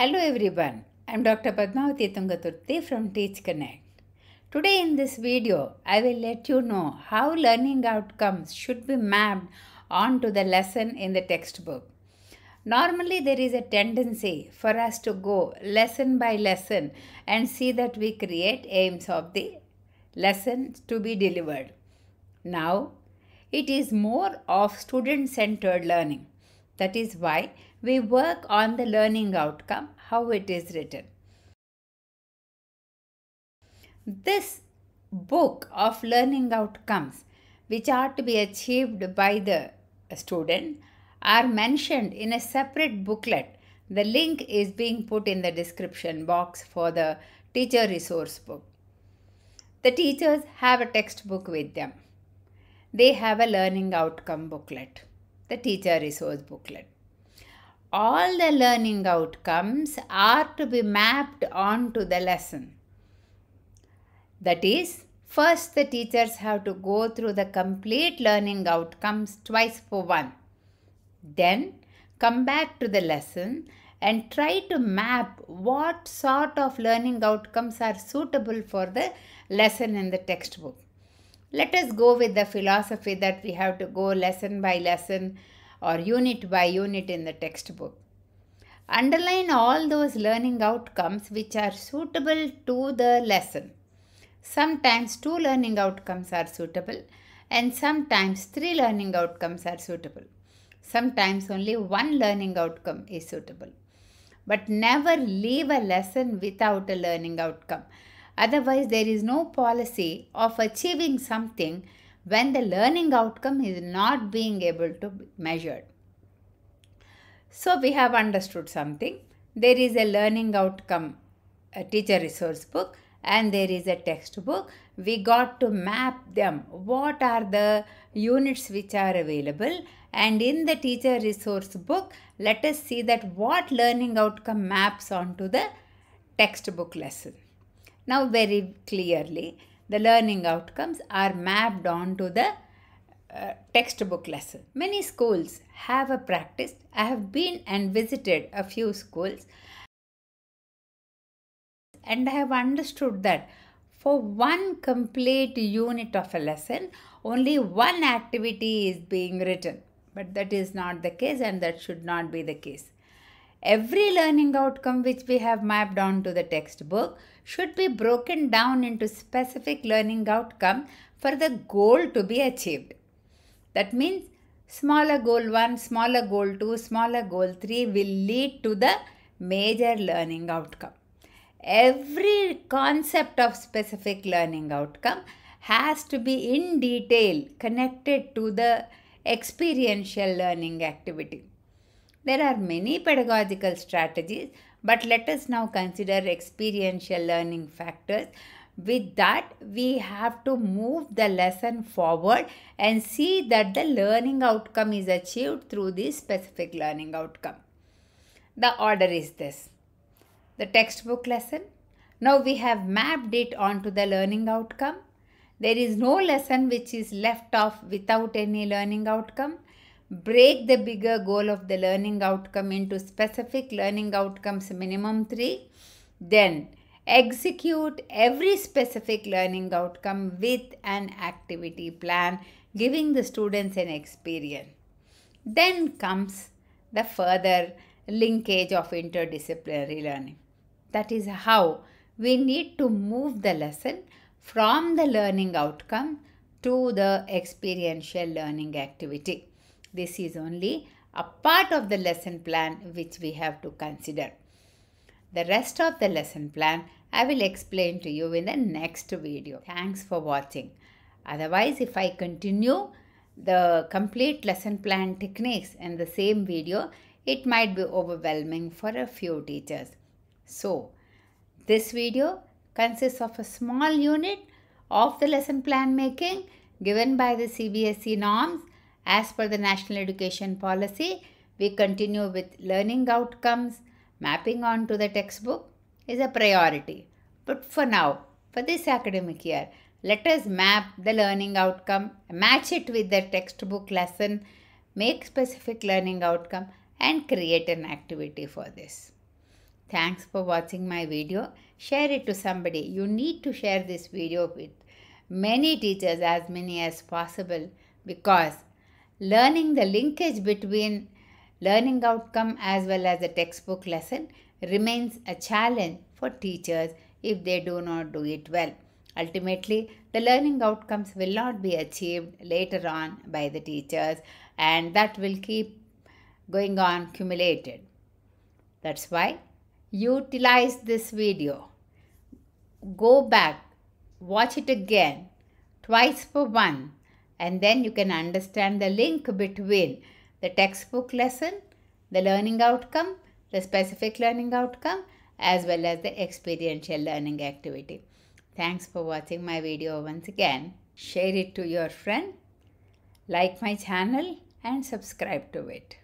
Hello everyone, I'm Dr. Padmavati Tungaturti from Teach Connect. Today in this video, I will let you know how learning outcomes should be mapped onto the lesson in the textbook. Normally, there is a tendency for us to go lesson by lesson and see that we create aims of the lesson to be delivered. Now, it is more of student centered learning. That is why we work on the learning outcome, how it is written. This book of learning outcomes, which are to be achieved by the student, are mentioned in a separate booklet. The link is being put in the description box for the teacher resource book. The teachers have a textbook with them. They have a learning outcome booklet, the teacher resource booklet. All the learning outcomes are to be mapped onto the lesson. That is, first the teachers have to go through the complete learning outcomes twice for one. Then come back to the lesson and try to map what sort of learning outcomes are suitable for the lesson in the textbook. Let us go with the philosophy that we have to go lesson by lesson or unit by unit in the textbook. Underline all those learning outcomes which are suitable to the lesson. Sometimes two learning outcomes are suitable and sometimes three learning outcomes are suitable. Sometimes only one learning outcome is suitable. But never leave a lesson without a learning outcome. Otherwise, there is no policy of achieving something when the learning outcome is not being able to be measured. So, we have understood something. There is a learning outcome a teacher resource book and there is a textbook. We got to map them. What are the units which are available? And in the teacher resource book, let us see that what learning outcome maps onto the textbook lesson. Now, very clearly, the learning outcomes are mapped onto the uh, textbook lesson. Many schools have a practice. I have been and visited a few schools and I have understood that for one complete unit of a lesson, only one activity is being written. But that is not the case and that should not be the case. Every learning outcome which we have mapped onto the textbook should be broken down into specific learning outcome for the goal to be achieved. That means smaller goal 1, smaller goal 2, smaller goal 3 will lead to the major learning outcome. Every concept of specific learning outcome has to be in detail connected to the experiential learning activity. There are many pedagogical strategies, but let us now consider experiential learning factors. With that, we have to move the lesson forward and see that the learning outcome is achieved through this specific learning outcome. The order is this the textbook lesson. Now we have mapped it onto the learning outcome. There is no lesson which is left off without any learning outcome break the bigger goal of the learning outcome into specific learning outcomes minimum 3 then execute every specific learning outcome with an activity plan giving the students an experience. Then comes the further linkage of interdisciplinary learning. That is how we need to move the lesson from the learning outcome to the experiential learning activity this is only a part of the lesson plan which we have to consider. The rest of the lesson plan I will explain to you in the next video. Thanks for watching. Otherwise, if I continue the complete lesson plan techniques in the same video, it might be overwhelming for a few teachers. So, this video consists of a small unit of the lesson plan making given by the CBSE norms as per the National Education Policy, we continue with learning outcomes, mapping onto the textbook is a priority. But for now, for this academic year, let us map the learning outcome, match it with the textbook lesson, make specific learning outcome and create an activity for this. Thanks for watching my video. Share it to somebody. You need to share this video with many teachers, as many as possible, because learning the linkage between learning outcome as well as the textbook lesson remains a challenge for teachers if they do not do it well. Ultimately, the learning outcomes will not be achieved later on by the teachers and that will keep going on accumulated. That's why utilize this video. Go back, watch it again, twice for one, and then you can understand the link between the textbook lesson, the learning outcome, the specific learning outcome, as well as the experiential learning activity. Thanks for watching my video once again. Share it to your friend, like my channel and subscribe to it.